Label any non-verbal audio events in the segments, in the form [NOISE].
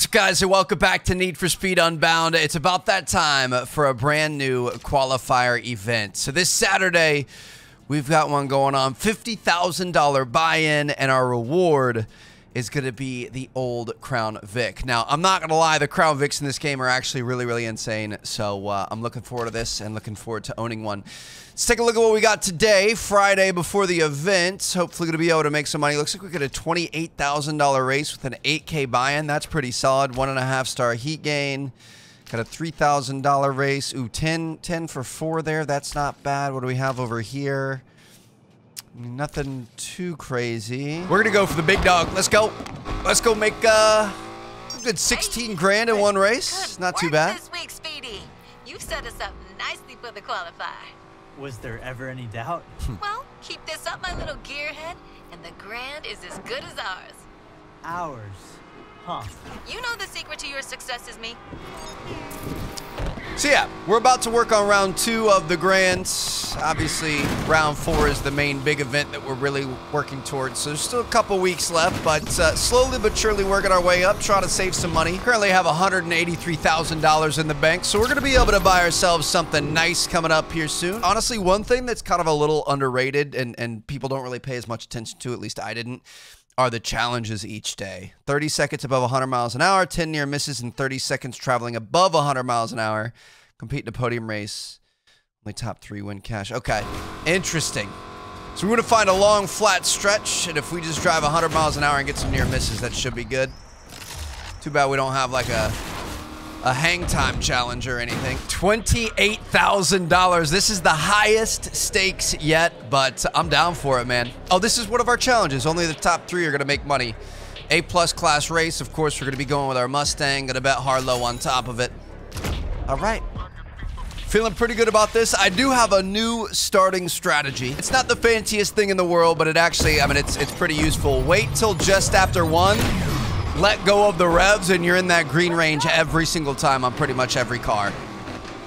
What's up, guys, and welcome back to Need for Speed Unbound. It's about that time for a brand new qualifier event. So this Saturday, we've got one going on, $50,000 buy-in, and our reward is going to be the old Crown Vic. Now, I'm not going to lie, the Crown Vics in this game are actually really, really insane. So uh, I'm looking forward to this and looking forward to owning one. Let's take a look at what we got today, Friday before the event. Hopefully going to be able to make some money. Looks like we got a $28,000 race with an 8K buy-in. That's pretty solid. One and a half star heat gain. Got a $3,000 race. Ooh, 10, 10 for four there. That's not bad. What do we have over here? Nothing too crazy. We're gonna go for the big dog. Let's go. Let's go make uh, a good 16 grand in one race. Good Not too work bad. This week, Speedy. You've set us up nicely for the qualifier. Was there ever any doubt? [LAUGHS] Well, keep this up, my little gearhead, and the grand is as good as ours. Ours. Huh. You know the secret to your success is me. So yeah, we're about to work on round two of the Grands. Obviously, round four is the main big event that we're really working towards. So there's still a couple weeks left, but uh, slowly but surely working our way up, trying to save some money. Currently have $183,000 in the bank, so we're going to be able to buy ourselves something nice coming up here soon. Honestly, one thing that's kind of a little underrated and, and people don't really pay as much attention to, at least I didn't, are the challenges each day. 30 seconds above 100 miles an hour, 10 near misses, and 30 seconds traveling above 100 miles an hour. Compete in a podium race. Only top three win cash. Okay, interesting. So we're gonna find a long, flat stretch, and if we just drive 100 miles an hour and get some near misses, that should be good. Too bad we don't have like a a hang time challenge or anything. $28,000. This is the highest stakes yet, but I'm down for it, man. Oh, this is one of our challenges. Only the top three are going to make money. A plus class race. Of course, we're going to be going with our Mustang. Going to bet Harlow on top of it. All right. Feeling pretty good about this. I do have a new starting strategy. It's not the fanciest thing in the world, but it actually, I mean, it's it's pretty useful. Wait till just after one, let go of the revs, and you're in that green range every single time on pretty much every car.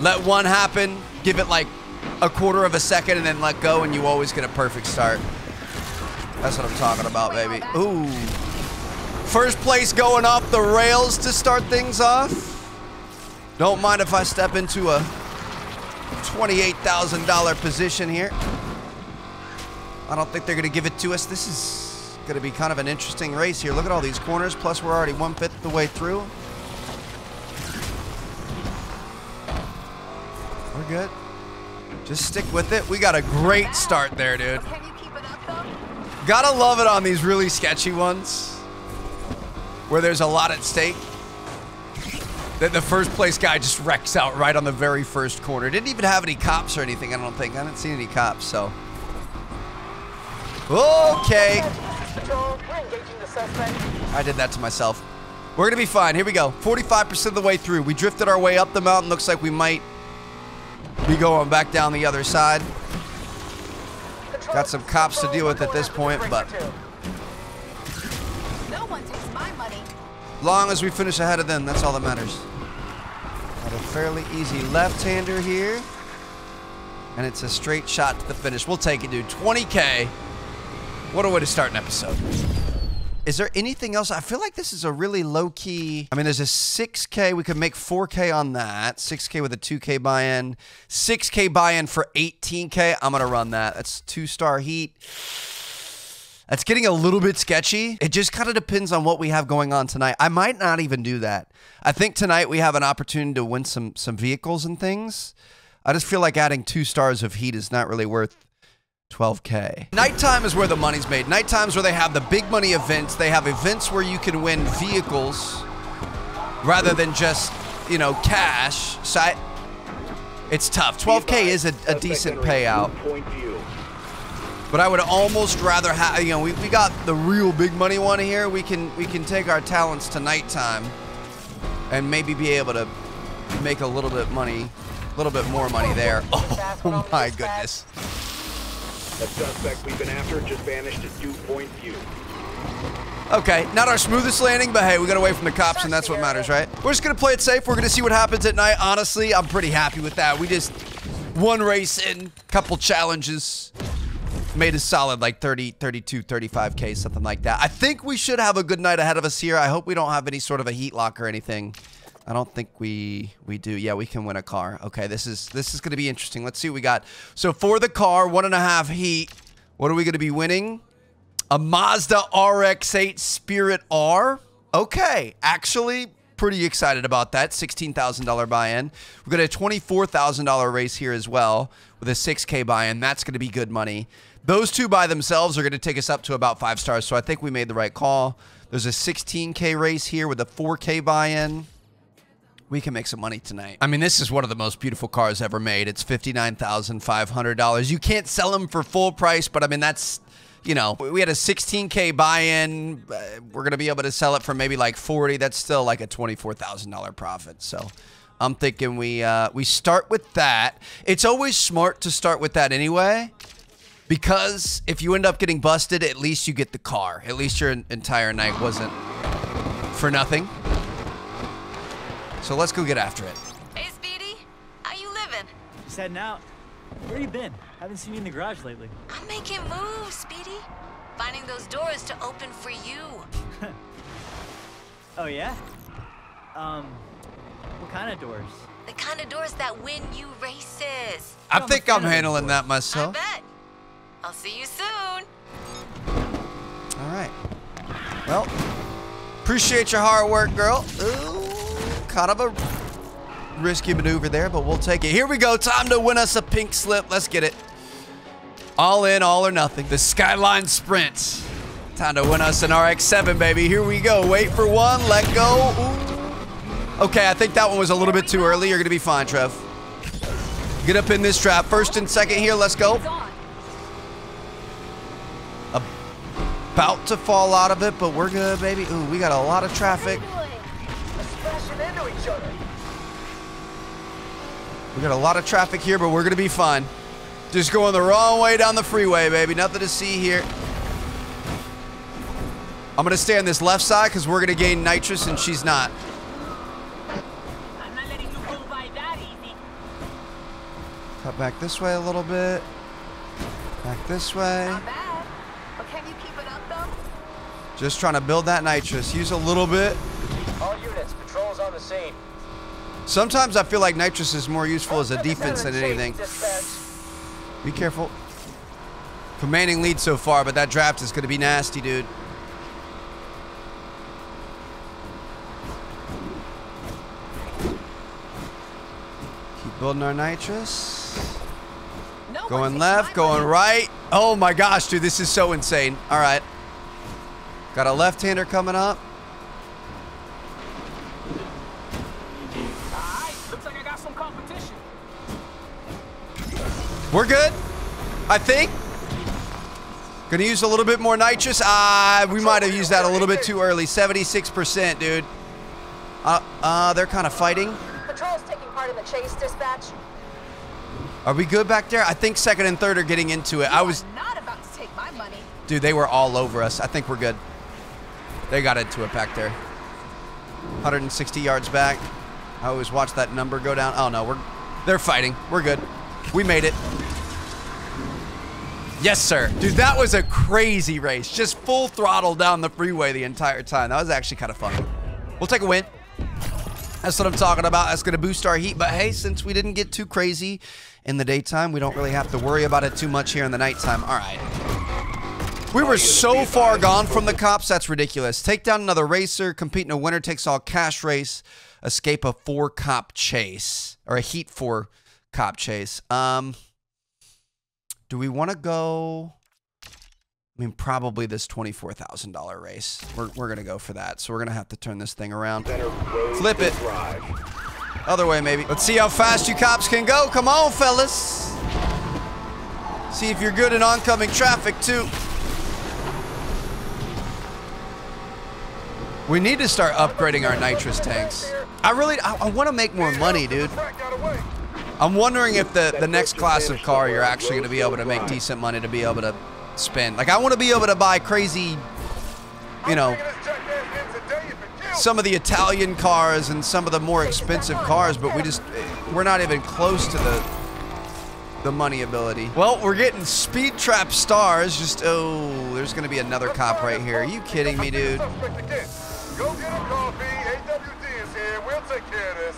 Let one happen, give it like a quarter of a second, and then let go, and you always get a perfect start. That's what I'm talking about, baby. Ooh. First place going off the rails to start things off. Don't mind if I step into a $28,000 position here. I don't think they're going to give it to us. This is going to be kind of an interesting race here. Look at all these corners, plus we're already one-fifth the way through. We're good. Just stick with it. We got a great start there, dude. Can you keep it up, though? Gotta love it on these really sketchy ones where there's a lot at stake. That the first place guy just wrecks out right on the very first corner. Didn't even have any cops or anything, I don't think. I didn't see any cops, so. Okay. I did that to myself. We're gonna be fine. Here we go. 45% of the way through. We drifted our way up the mountain. Looks like we might be going back down the other side. Got some cops to deal with at this point, but- Long as we finish ahead of them, that's all that matters. Got a fairly easy left-hander here. And it's a straight shot to the finish. We'll take it, dude. 20K. What a way to start an episode. Is there anything else? I feel like this is a really low-key... I mean, there's a 6K. We could make 4K on that. 6K with a 2K buy-in. 6K buy-in for 18K. I'm going to run that. That's two-star heat. That's getting a little bit sketchy. It just kind of depends on what we have going on tonight. I might not even do that. I think tonight we have an opportunity to win some some vehicles and things. I just feel like adding two stars of heat is not really worth 12k. Nighttime is where the money's made. Nighttime is where they have the big money events. They have events where you can win vehicles rather than just, you know, cash. So I, it's tough. 12k is a, a decent payout. But I would almost rather have, you know, we, we got the real big money one here. We can we can take our talents to nighttime and maybe be able to make a little bit money, a little bit more money there. [LAUGHS] Oh [LAUGHS] my goodness. The suspect we've been after just vanished at Dew Point View. Okay, not our smoothest landing, but hey, we got away from the cops, and that's what matters, right? We're just gonna play it safe. We're gonna see what happens at night. Honestly, I'm pretty happy with that. We just one race in, couple challenges. Made a solid like 30, 32, 35K, something like that. I think we should have a good night ahead of us here. I hope we don't have any sort of a heat lock or anything. I don't think we we do. Yeah, we can win a car. Okay, this is this is going to be interesting. Let's see what we got. So for the car, one and a half heat. What are we going to be winning? A Mazda RX-8 Spirit R. Okay, actually pretty excited about that. $16,000 buy-in. We've got a $24,000 race here as well with a 6K buy-in. That's going to be good money. Those two by themselves are going to take us up to about five stars, so I think we made the right call. There's a 16K race here with a 4K buy-in. We can make some money tonight. I mean, this is one of the most beautiful cars ever made. It's $59,500. You can't sell them for full price, but I mean, that's you know, we had a 16k buy-in. Uh, we're gonna be able to sell it for maybe like 40. That's still like a $24,000 profit. So. I'm thinking we uh, we start with that. It's always smart to start with that anyway, because if you end up getting busted, at least you get the car. At least your entire night wasn't for nothing. So let's go get after it. Hey, Speedy. How you living? Just heading out. Where you been? Haven't seen you in the garage lately. I'm making moves, Speedy. Finding those doors to open for you. [LAUGHS] Oh, yeah? Um, what kind of doors? The kind of doors that win you races. I think I'm handling doors. that I myself. bet. I'll see you soon. All right. Well, appreciate your hard work, girl. Ooh, kind of a risky maneuver there, but we'll take it. Here we go. Time to win us a pink slip. Let's get it. All in, all or nothing. The Skyline Sprint. Time to win us an RX-7, baby. Here we go. Wait for one. Let go. Ooh. Okay, I think that one was a little bit too early. You're going to be fine, Trev. Get up in this trap. First and second here. Let's go. About to fall out of it, but we're good, baby. Ooh, we got a lot of traffic. We got a lot of traffic here, but we're gonna be fine. Just going the wrong way down the freeway, baby. Nothing to see here. I'm gonna stay on this left side because we're gonna gain nitrous and she's not. I'm not letting you go by that easy. Cut back this way a little bit. Back this way. Just trying to build that nitrous. Use a little bit. All units, patrols on the scene. Sometimes I feel like nitrous is more useful as a defense than anything. Be careful. Commanding lead so far, but that draft is going to be nasty, dude. Keep building our nitrous. No Going left, going right. Oh my gosh, dude, this is so insane. All right. Got a left-hander coming up. Alright, looks like I got some competition. We're good, I think. Gonna use a little bit more nitrous. Ah, we might have used that a little bit too early. 76%, dude. Uh, uh, they're kind of fighting. Patrols taking part in the chase, dispatch. Are we good back there? I think second and third are getting into it. I was, not about to take my money. dude, they were all over us. I think we're good. They got into it back there. 160 yards back. I always watch that number go down. Oh no, we're, they're fighting. We're good. We made it. Yes, sir. Dude, that was a crazy race. Just full throttle down the freeway the entire time. That was actually kind of fun. We'll take a win. That's what I'm talking about. That's going to boost our heat. But hey, since we didn't get too crazy in the daytime, we don't really have to worry about it too much here in the nighttime. All right. We were so far gone from the cops, that's ridiculous. Take down another racer, compete in a winner takes all cash race, escape a four cop chase, or a heat four cop chase. Um, do we want to go? I mean, probably this $24,000 race. We're, we're going to go for that. So we're going to have to turn this thing around. Flip it. Other way, maybe. Let's see how fast you cops can go. Come on, fellas. See if you're good in oncoming traffic, too. We need to start upgrading our nitrous tanks. I really, I, I want to make more money, dude. I'm wondering if the, the next class of car you're actually going to be able to make decent money to be able to spend. Like, I want to be able to buy crazy, you know, some of the Italian cars and some of the more expensive cars, but we just, we're not even close to the, the money ability. Well, we're getting speed trap stars. Just oh, there's gonna be another cop right here. Are you kidding me, dude? Suspect again. Go get him coffee. AWD is here. We'll take care of this.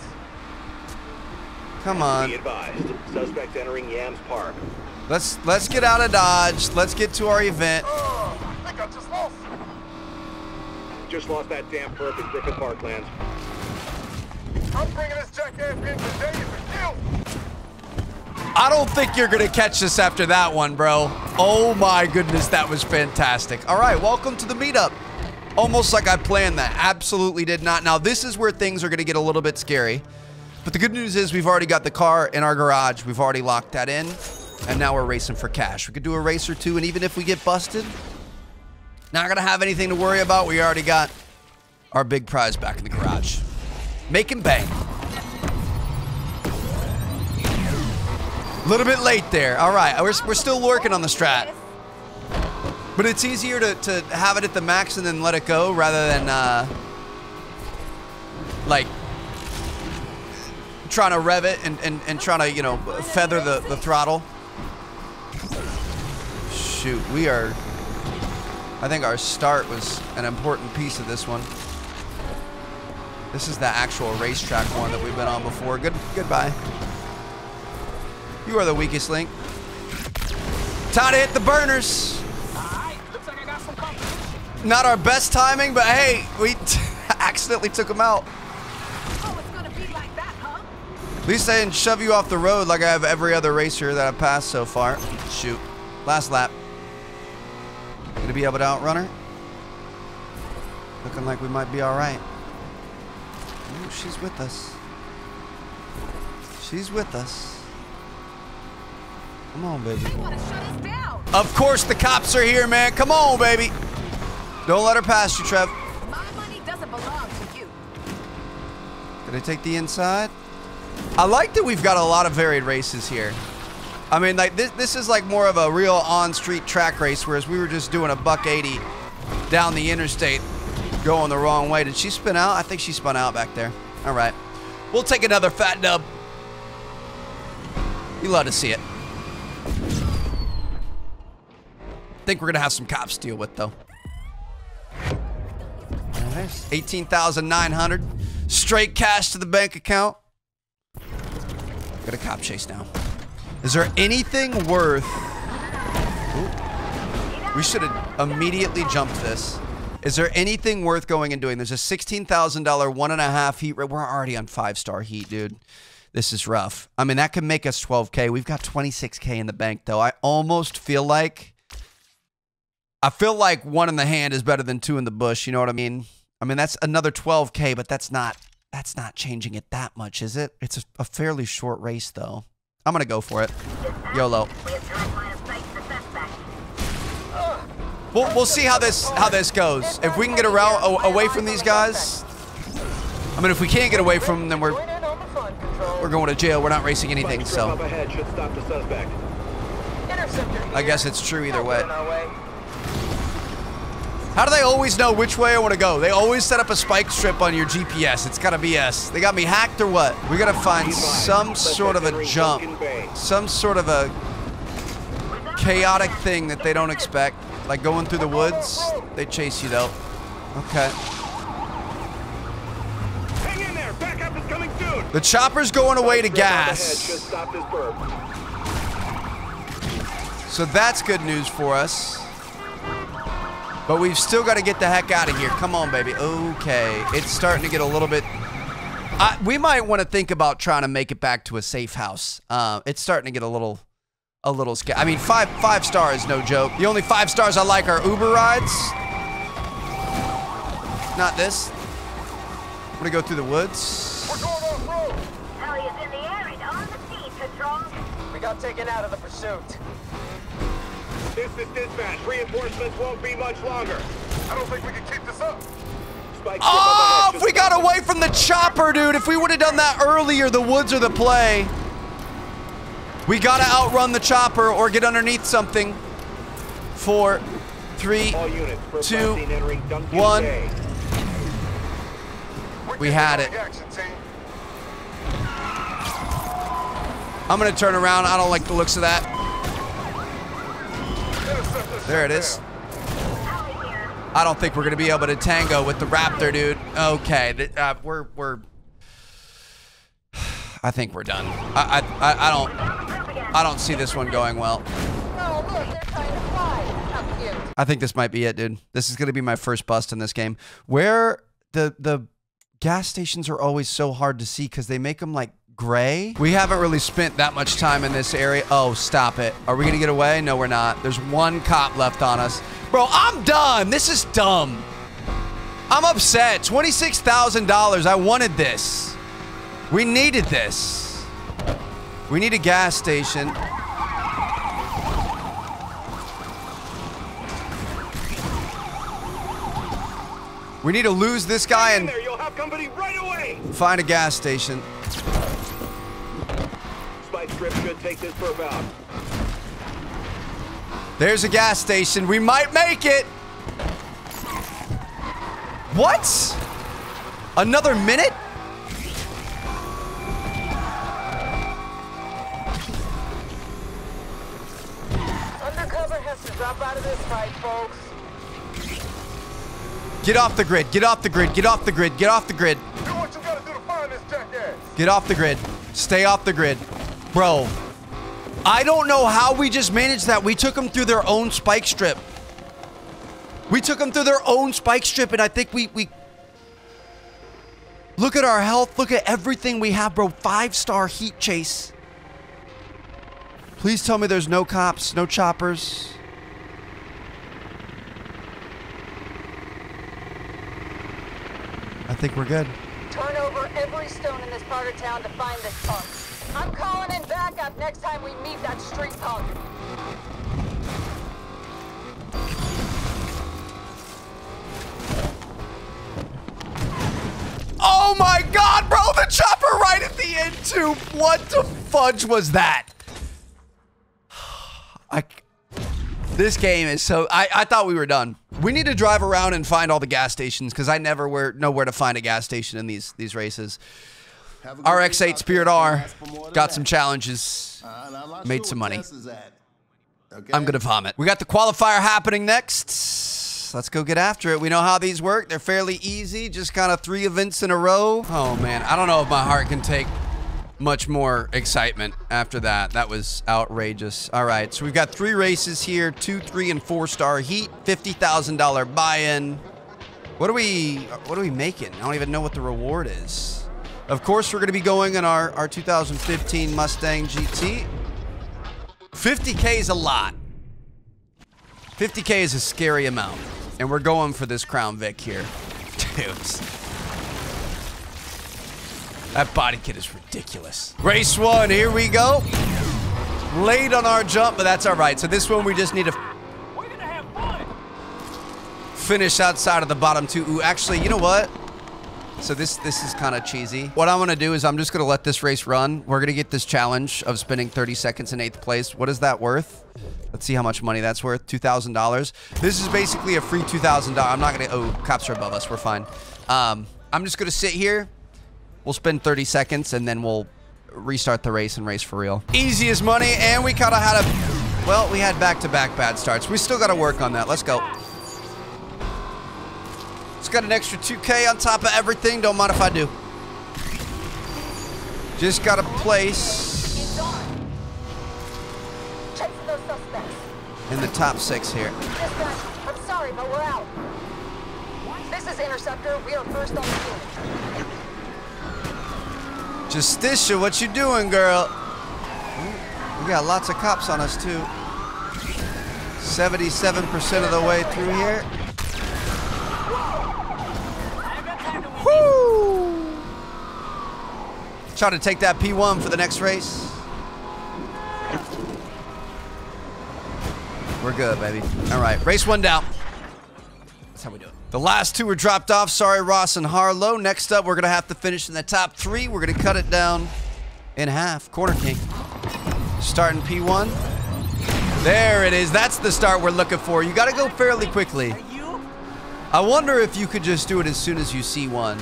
Come on. Be advised. Suspect entering Yams Park. Let's let's get out of Dodge. Let's get to our event. Oh, I think I just lost. Just lost that damn perp in Griffith Parklands. I'm bringing this jackass in today to kill. I don't think you're gonna catch this after that one, bro. Oh my goodness, that was fantastic. All right, welcome to the meetup. Almost like I planned that. Absolutely did not. Now this is where things are gonna get a little bit scary. But the good news is we've already got the car in our garage. We've already locked that in. And now we're racing for cash. We could do a race or two, and even if we get busted, not gonna have anything to worry about. We already got our big prize back in the garage. Making bang. A little bit late there. All right, we're, we're still working on the strat. But it's easier to, to have it at the max and then let it go rather than, uh, like, trying to rev it and, and, and trying to, you know, feather the, the throttle. Shoot, we are... I think our start was an important piece of this one. This is the actual racetrack one that we've been on before. Good, goodbye. You are the weakest link. Time to hit the burners. Not our best timing, but hey, we [LAUGHS] accidentally took him out. Oh, it's gonna be like that, huh? At least I didn't shove you off the road like I have every other racer that I've passed so far. Shoot. Last lap. Gonna be able to outrun her? Looking like we might be alright. Ooh, she's with us. She's with us. Come on, baby. They wanna shut us down. Of course the cops are here, man. Come on, baby. Don't let her pass you, Trev. My money doesn't belong to you. I take the inside? I like that we've got a lot of varied races here. I mean, like this, this is like more of a real on-street track race, whereas we were just doing a buck 80 down the interstate going the wrong way. Did she spin out? I think she spun out back there. All right. We'll take another fat dub. You love to see it. Think we're gonna have some cops to deal with though. Nice. 18,900. Straight cash to the bank account. Got a cop chase now. Is there anything worth... Ooh. We should have immediately jumped this. Is there anything worth going and doing? There's a $16,000 one and a half heat. Rate. We're already on five star heat, dude. This is rough. I mean, that could make us 12K. We've got 26K in the bank, though. I almost feel like... I feel like one in the hand is better than two in the bush. You know what I mean? I mean, that's another 12K, but that's not that's not changing it that much, is it? It's a, a fairly short race, though. I'm going to go for it. YOLO. We'll, we'll see how this how this goes. If we can get around a- away from these guys, I mean, if we can't get away from them, then we're Join in on the fun, Control. we're going to jail. We're not racing anything, Spike strip up so ahead should stop the suspect. Interceptor I guess it's true either way. On our way. How do they always know which way I want to go? They always set up a spike strip on your GPS. It's gotta be S. They got me hacked or what? We gotta find some sort of a jump, some sort of a chaotic thing that they don't expect, like going through the woods. They chase you though. Okay. Hang in there! Backup is coming soon! The chopper's going away to Spike strip up ahead gas, should stop this burp. so that's good news for us. But we've still got to get the heck out of here. Come on, baby. Okay, it's starting to get a little bit. I, we might want to think about trying to make it back to a safe house. Uh, it's starting to get a little, a little scary. I mean, five five stars, no joke. The only five stars I like are Uber rides. Not this. I'm gonna go through the woods. We're going off road. Elliot in the air and on the scene, Patrol. We got taken out of the pursuit. This is dispatch. Reinforcements won't be much longer. I don't think we can keep this up. Spike Oh, if we got away from the chopper, dude. If we would have done that earlier, the woods are the play. We gotta outrun the chopper or get underneath something. Four, three. All units, first two, seen entering Duncan one. We had it. the Action team. I'm gonna turn around. I don't like the looks of that. There it is. I don't think we're gonna be able to tango with the Raptor, dude. Okay, uh, we're we're. I think we're done. I, I I don't I don't see this one going well. To. I think this might be it, dude. This is gonna be my first bust in this game. Where the the gas stations are always so hard to see because they make them like gray. We haven't really spent that much time in this area. Oh, stop it. Are we gonna get away? No, we're not. There's one cop left on us. Bro, I'm done. This is dumb. I'm upset. $26,000. I wanted this. We needed this. We need a gas station. We need to lose this guy and there, you'll have company right find a gas station. Spike strip should take this perp out. There's a gas station. We might make it. What? Another minute? Undercover has to drop out of this fight, folks. Get off the grid. Get off the grid. Get off the grid. Get off the grid. Do what you gotta do to find this jackass. Get off the grid. Stay off the grid. Bro, I don't know how we just managed that. We took them through their own spike strip. We took them through their own spike strip, and I think we we look at our health. Look at everything we have, bro. Five star heat chase. Please tell me there's no cops, no choppers. I think we're good. Turn over every stone in this part of town to find this punk. I'm calling in backup next time we meet that street punk. Oh my god, bro, the chopper right at the end too. What the fudge was that? [SIGHS] I this game is so I, I thought we were done. We need to drive around and find all the gas stations because I never where, know where to find a gas station in these these races. RX8 Spirit R got some challenges. made some money. I'm gonna vomit. We got the qualifier happening next. Let's go get after it. We know how these work. They're fairly easy. Just kind of three events in a row. Oh man, I don't know if my heart can take much more excitement after that. That was outrageous. All right, so we've got three races here: two, three, and four star heat. Fifty thousand dollar buy-in. What are we? What are we making? I don't even know what the reward is. Of course, we're going to be going in our our 2015 Mustang GT. 50k is a lot. 50k is a scary amount, and we're going for this Crown Vic here, [LAUGHS] dudes. That body kit is ridiculous. Race one, here we go. Late on our jump, but that's all right. So this one we just need to finish outside of the bottom two. Ooh, actually, you know what? So this this is kind of cheesy. What I'm gonna do is I'm just gonna let this race run. We're gonna get this challenge of spending 30 seconds in eighth place. What is that worth? Let's see how much money that's worth. Two thousand dollars. This is basically a free two thousand dollars. I'm not gonna. Oh, cops are above us. We're fine. Um, I'm just gonna sit here. We'll spend 30 seconds and then we'll restart the race and race for real. Easy as money, and we kind of had a. Well, we had back-to-back bad starts. We still got to work on that. Let's go. It's got an extra 2K on top of everything. Don't mind if I do. Just got a place It's on. Check for those suspects. in the top six here. I'm sorry, but we're out. This is Interceptor. We are first on the scene. Justicia, what you doing, girl? We got lots of cops on us, too. 77% of the way through here. Try to take that P1 for the next race. We're good, baby. All right, race one down. That's how we do it. The last two were dropped off. Sorry, Ross and Harlow. Next up, we're going to have to finish in the top three. We're going to cut it down in half. Corner King. Starting P1. There it is. That's the start we're looking for. You got to go fairly quickly. I wonder if you could just do it as soon as you see one.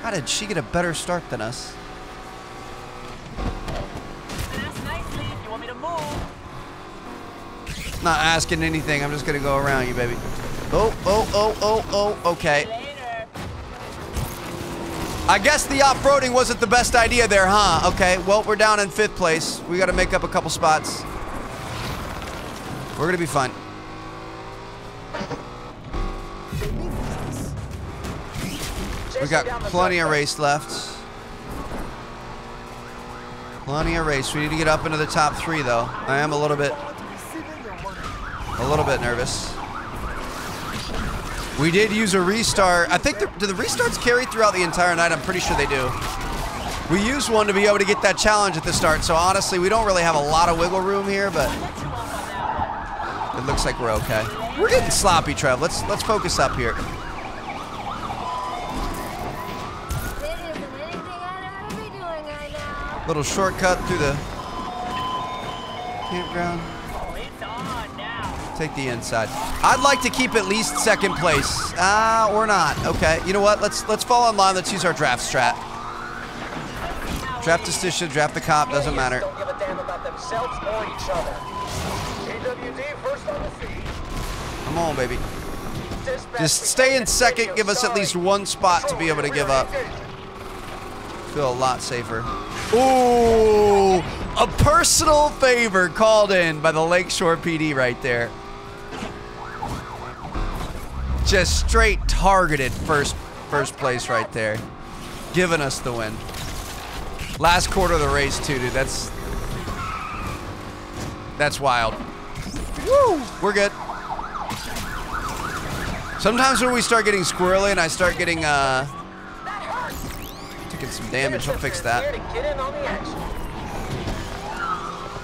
How did she get a better start than us? Not asking anything. I'm just gonna go around you, baby. Oh, oh, oh, oh, oh. Okay. Later. I guess the off-roading wasn't the best idea there, huh? Okay. Well, we're down in fifth place. We got to make up a couple spots. We're gonna be fine. We got plenty of race left. Plenty of race. We need to get up into the top three, though. I am a little bit, a little bit nervous. We did use a restart. I think, the, do the restarts carry throughout the entire night? I'm pretty sure they do. We used one to be able to get that challenge at the start, so honestly, we don't really have a lot of wiggle room here, but it looks like we're okay. We're getting sloppy, Trev. Let's let's focus up here. Little shortcut through the campground. Take the inside. I'd like to keep at least second place. Ah, or not. Okay. You know what? Let's let's fall in line. Let's use our draft strat. Draft the Justicia, draft the cop, doesn't matter. Don't give a damn about themselves or each other. AWD first on the scene. Come on, baby. Just stay in second. Give us at least one spot to be able to give up. Feel a lot safer. Ooh, a personal favor called in by the Lakeshore PD right there. Just straight targeted first first place right there. Giving us the win. Last quarter of the race too, dude. That's that's wild. Woo! We're good. Sometimes when we start getting squirrely and I start getting uh taking some damage, I'll fix that.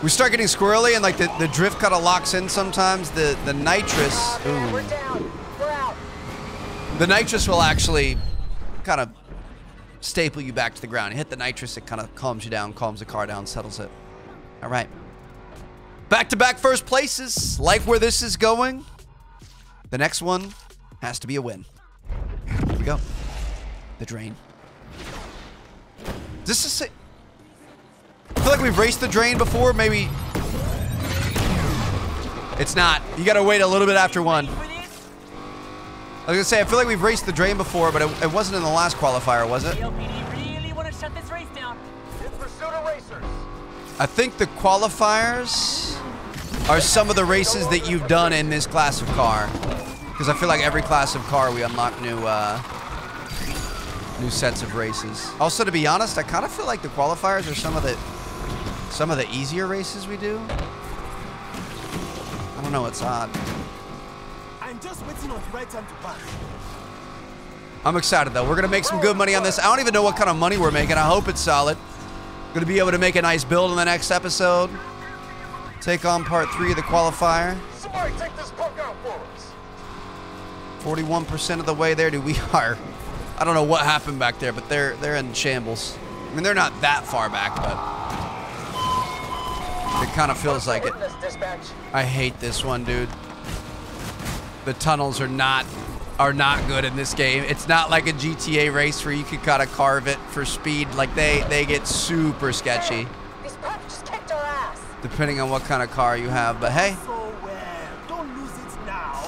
We start getting squirrely and like the, the drift kind of locks in sometimes. The the nitrous, ooh, we're down. We're out. The nitrous will actually kind of staple you back to the ground. You hit the nitrous, it kind of calms you down, calms the car down, settles it. All right. Back to back first places. Like where this is going. The next one has to be a win. Here we go. The drain. This is. I feel like we've raced the drain before. Maybe. It's not. You gotta wait a little bit after one. For this? I was gonna say, I feel like we've raced the drain before, but it, it wasn't in the last qualifier, was it? LPD really want to shut this race down. In pursuit of racers. I think the qualifiers are some of the races that you've done in this class of car. Because I feel like every class of car we unlock new uh, new sets of races. Also, to be honest, I kind of feel like the qualifiers are some of the some of the easier races we do. I don't know, it's odd. I'm just waiting on the right time to pass. I'm excited though. We're gonna make some good money on this. I don't even know what kind of money we're making. I hope it's solid. Gonna be able to make a nice build in the next episode. Take on part three of the qualifier. Somebody take this punk out for us. 41% of the way there, dude. We are. I don't know what happened back there, but they're they're in shambles. I mean, they're not that far back, but it kind of feels like it. I hate this one, dude. The tunnels are not are not good in this game. It's not like a GTA race where you could kind of carve it for speed. Like they they get super sketchy These punks just kicked our ass. depending on what kind of car you have. But hey, So well, don't lose it now.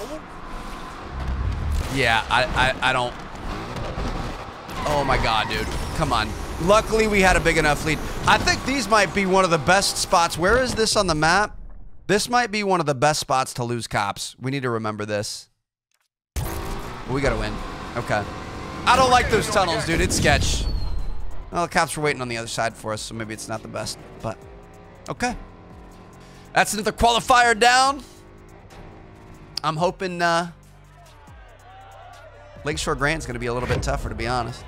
yeah, I I, I don't. Oh my god, dude. Come on. Luckily, we had a big enough lead. I think these might be one of the best spots. Where is this on the map? This might be one of the best spots to lose cops. We need to remember this. We gotta win. Okay. I don't like those tunnels, dude. It's sketch. Well, the cops were waiting on the other side for us, so maybe it's not the best. But, okay. That's another qualifier down. I'm hoping uh, Lakeshore Grand's going to be a little bit tougher, to be honest.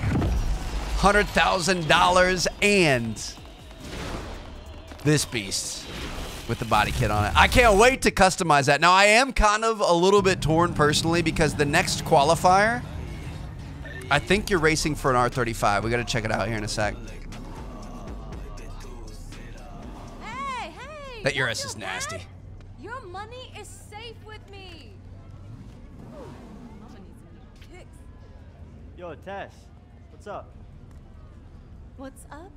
$100,000 and this beast with the body kit on it. I can't wait to customize that. Now, I am kind of a little bit torn personally because the next qualifier, I think you're racing for an R35. We got to check it out here in a sec. Hey, hey! That don't Urus is nasty. that. Your money is safe with me. Mama needs a new kicks. Yo, Tess, what's up? What's up?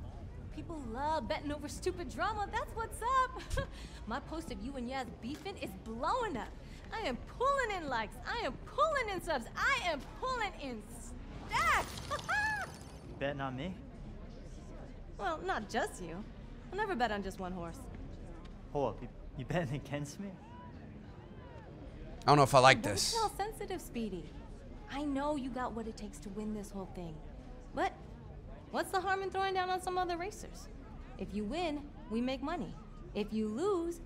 People love betting over stupid drama. That's what's up. [LAUGHS] My post of you and Yaz beefing is blowing up. I am pulling in likes. I am pulling in subs. I am pulling in stacks. You [LAUGHS] betting on me? well, not just you. I'll never bet on just one horse. Hold up, you, you betting against me? I don't know if I like Don't this. all sensitive, Speedy. I know you got what it takes to win this whole thing. But what's the harm in throwing down on some other racers? If you win, we make money. If you lose,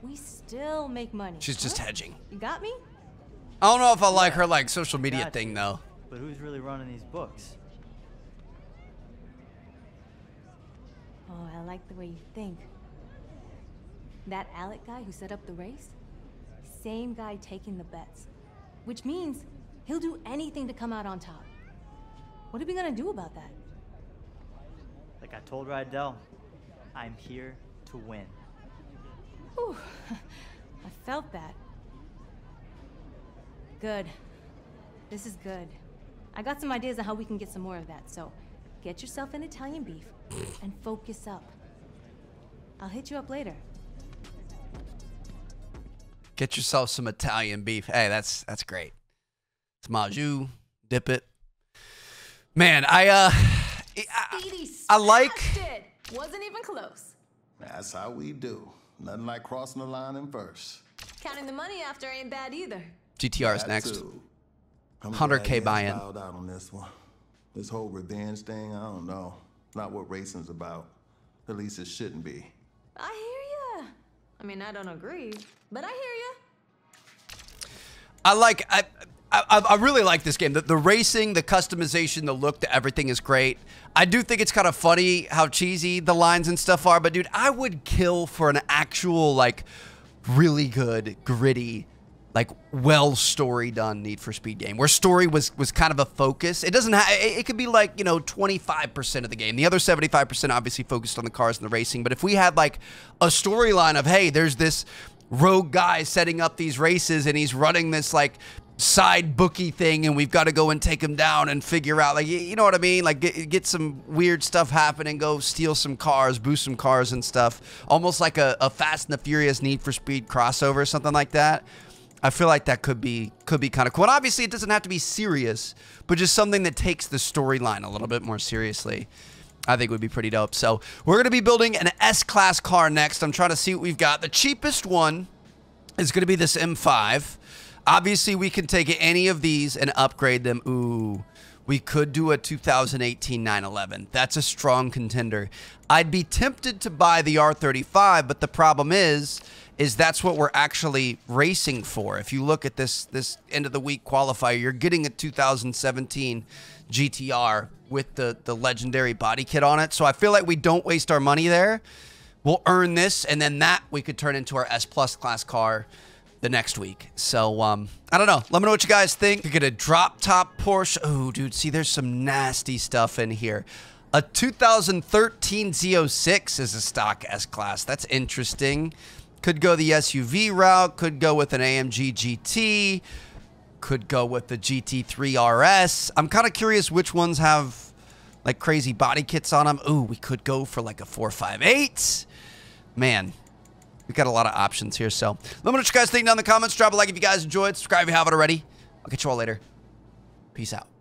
we still make money. She's just Huh? hedging. You got me? I don't know if I like her like social media Gotcha. thing though. But who's really running these books? Oh, I like the way you think. That Alec guy who set up the race? Same guy taking the bets. Which means he'll do anything to come out on top. What are we gonna do about that? Like I told Rydell, I'm here to win. Whew. I felt that. Good. This is good. I got some ideas on how we can get some more of that, so get yourself an Italian beef and focus up. I'll hit you up later. Get yourself some Italian beef. Hey, that's that's great. It's majou, dip it. Man, I uh I, I like. Wasn't even close. That's how we do. Nothing like crossing the line in first. Counting the money after ain't bad either. GTR is next. 100K buy-in. out on this one. This whole revenge thing, I don't know. Not what racing's about. At least it shouldn't be. I hear ya. I mean, I don't agree, but I hear ya. I like I, I I really like this game. The, the racing, the customization, the look, the everything is great. I do think it's kind of funny how cheesy the lines and stuff are, but dude, I would kill for an actual like really good, gritty, like well story done Need for Speed game where story was was kind of a focus. It doesn't have it, it could be like, you know, 25% of the game. The other 75% obviously focused on the cars and the racing, but if we had like a storyline of, hey, there's this rogue guy setting up these races and he's running this like side bookie thing and we've got to go and take him down and figure out like you know what I mean like get, get some weird stuff happening go steal some cars boost some cars and stuff almost like a, a fast and the furious need for speed crossover or something like that I feel like that could be could be kind of cool and obviously it doesn't have to be serious but just something that takes the storyline a little bit more seriously I think would be pretty dope. So we're going to be building an S-Class car next. I'm trying to see what we've got. The cheapest one is going to be this M5. Obviously, we can take any of these and upgrade them. Ooh, we could do a 2018 911. That's a strong contender. I'd be tempted to buy the R35, but the problem is, is that's what we're actually racing for. If you look at this this end of the week qualifier, you're getting a 2017 GTR with the the legendary body kit on it. So I feel like we don't waste our money there. We'll earn this, and then that we could turn into our S plus class car the next week. So um, I don't know. Let me know what you guys think. You get a drop top Porsche. Oh, dude, see, there's some nasty stuff in here. A 2013 Z06 is a stock S class. That's interesting. Could go the SUV route. Could go with an AMG GT. Could go with the GT3 RS. I'm kind of curious which ones have like crazy body kits on them. Ooh, we could go for like a 458. Man, we got a lot of options here. So let me know what you guys think down in the comments. Drop a like if you guys enjoyed. Subscribe if you haven't already. I'll catch you all later. Peace out.